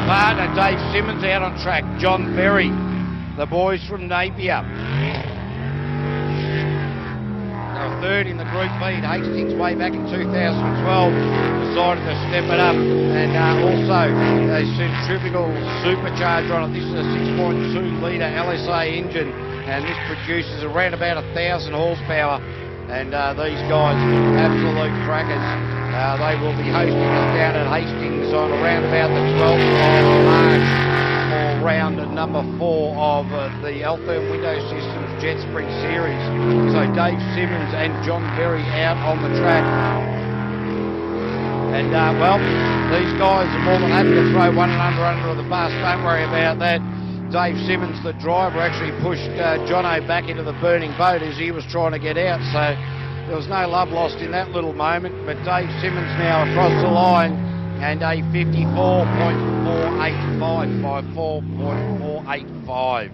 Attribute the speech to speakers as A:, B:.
A: Partner Dave Simmons out on track. John Berry, the boys from Napier. They third in the Group lead. Hastings way back in 2012 decided to step it up and uh, also a centrifugal supercharger on it. This is a 6.2 litre LSA engine and this produces around about a thousand horsepower and uh, these guys absolute crackers. Uh, they will be hosting us down at Hastings on around about the 12th of March round number four of uh, the Altherm Window Systems Jet Sprint Series. So Dave Simmons and John Berry out on the track. And uh, well, these guys are more than happy to throw one and under under of the bus. Don't worry about that. Dave Simmons, the driver, actually pushed uh, Jono back into the burning boat as he was trying to get out. So there was no love lost in that little moment. But Dave Simmons now across the line and a 54.485 by 4.485.